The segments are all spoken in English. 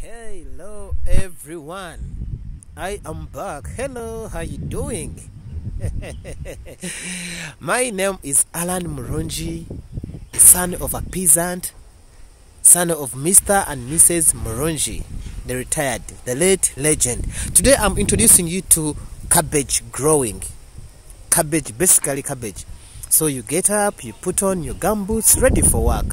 Hello everyone. I am back. Hello, how you doing? My name is Alan Murungi, son of a peasant, son of Mr. and Mrs. Murungi, the retired, the late legend. Today I'm introducing you to cabbage growing. Cabbage, basically cabbage. So you get up, you put on your gumboots, ready for work.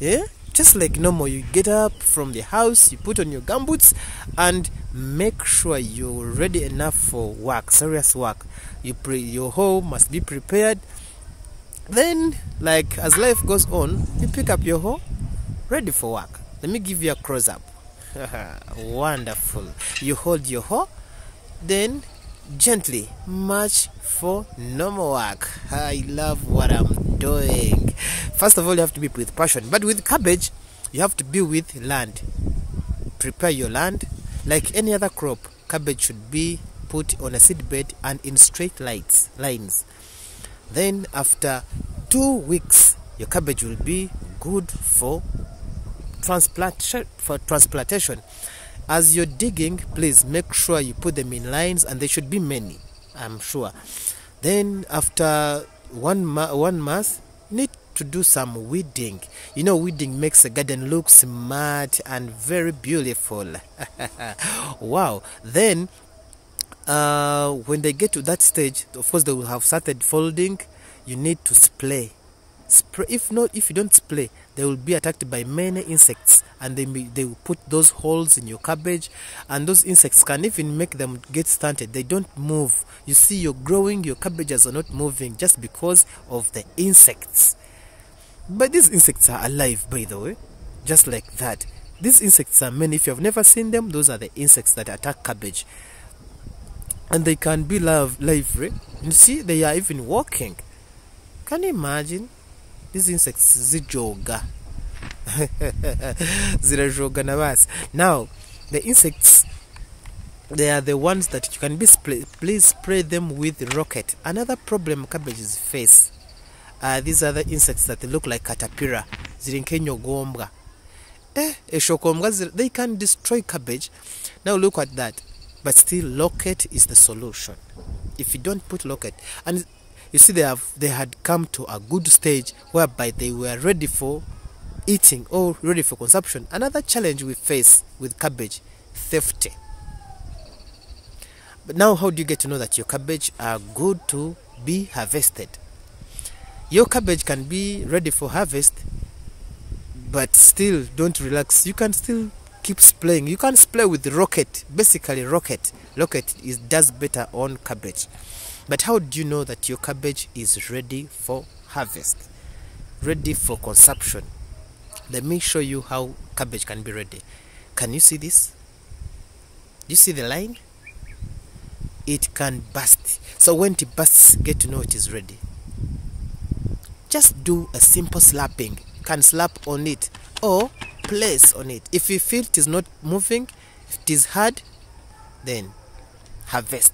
Yeah? Just like normal, you get up from the house, you put on your gumboots, and make sure you're ready enough for work, serious work. You pre- your home must be prepared. Then, like as life goes on, you pick up your hoe, ready for work. Let me give you a close up. Wonderful. You hold your hoe, then gently march for normal work. I love what I'm doing. First of all, you have to be with passion, but with cabbage, you have to be with land. Prepare your land like any other crop. Cabbage should be put on a seed bed and in straight lines. Lines. Then, after two weeks, your cabbage will be good for transplantation. For transplantation. As you're digging, please make sure you put them in lines, and they should be many. I'm sure. Then, after one one month, to do some weeding. You know, weeding makes a garden look smart and very beautiful. wow. Then, uh, when they get to that stage, of course, they will have started folding. You need to spray. Spray. If not, if you don't spray, they will be attacked by many insects, and they they will put those holes in your cabbage, and those insects can even make them get stunted. They don't move. You see, you're growing, your cabbages are not moving just because of the insects. But these insects are alive, by the way, just like that. These insects are many. If you have never seen them, those are the insects that attack cabbage. And they can be live, lively. You see, they are even walking. Can you imagine? These insects zijoga. zirajoga na. Now, the insects they are the ones that you can be spray, please spray them with rocket. Another problem cabbages face uh, these are the insects that look like caterpillar ziri nk'enyogombwa eh eshokombwa they can destroy cabbage. Now look at that but still locket is the solution. If you don't put locket and you see they have they had come to a good stage whereby they were ready for eating or ready for consumption. Another challenge we face with cabbage theft. But now how do you get to know that your cabbage are good to be harvested your cabbage can be ready for harvest but still don't relax. You can still keep spraying you can spray with rocket basically rocket. Rocket is does better on cabbage. But how do you know that your cabbage is ready for harvest? Ready for consumption. Let me show you how cabbage can be ready. Can you see this? You see the line? It can burst. So when it bursts get to know it is ready just do a simple slapping. Can slap on it or place on it. If you feel it is not moving if it is hard then harvest.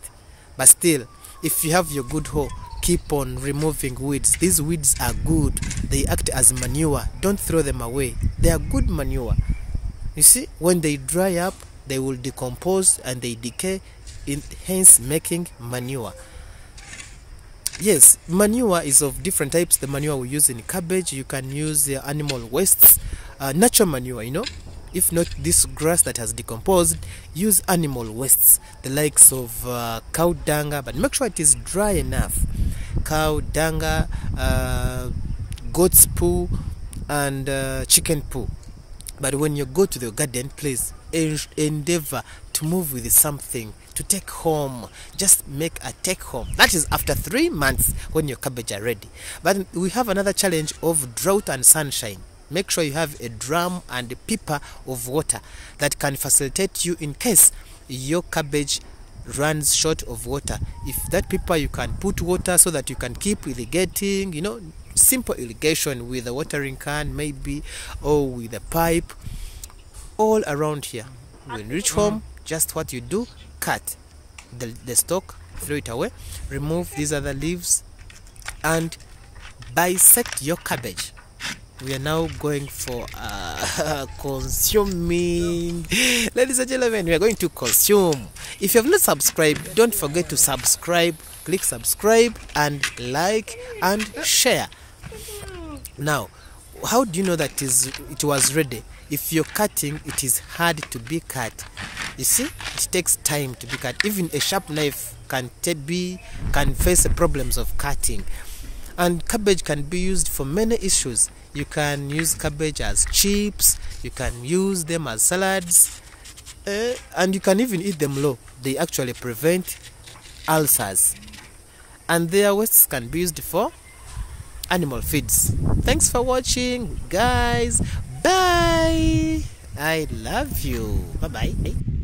But still if you have your good hoe keep on removing weeds. These weeds are good. They act as manure. Don't throw them away. They are good manure. You see when they dry up they will decompose and they decay in, hence making manure yes manure is of different types. The manure we use in cabbage you can use uh, animal wastes uh, natural manure you know. If not this grass that has decomposed use animal wastes the likes of uh, cow dung but make sure it is dry enough. Cow dung uh, goat's poo and uh, chicken poo. But when you go to the garden please endeavor to move with something to take home. Just make a take home. That is after three months when your cabbage are ready. But we have another challenge of drought and sunshine. Make sure you have a drum and a pipa of water that can facilitate you in case your cabbage runs short of water. If that pipa you can put water so that you can keep irrigating you know simple irrigation with a watering can maybe or with a pipe. All around here. When you reach home just what you do cut the, the stalk throw it away remove these other leaves and bisect your cabbage. We are now going for uh, consuming. Ladies and gentlemen we are going to consume. If you have not subscribed don't forget to subscribe click subscribe and like and share. Now how do you know that is it was ready? If you're cutting it is hard to be cut you see it takes time to be cut. Even a sharp knife can be can face the problems of cutting. And cabbage can be used for many issues. You can use cabbage as chips you can use them as salads uh, and you can even eat them low. They actually prevent ulcers. And their wastes can be used for animal feeds. Thanks for watching guys. Bye. I love you. Bye bye